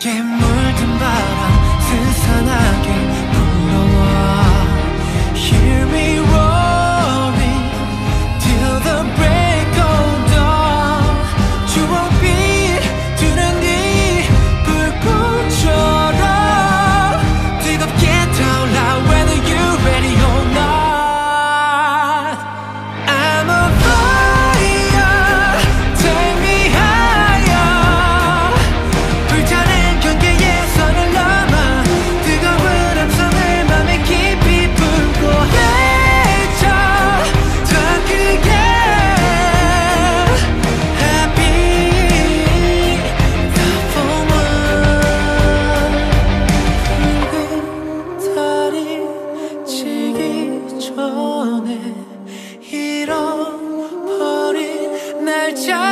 Give me search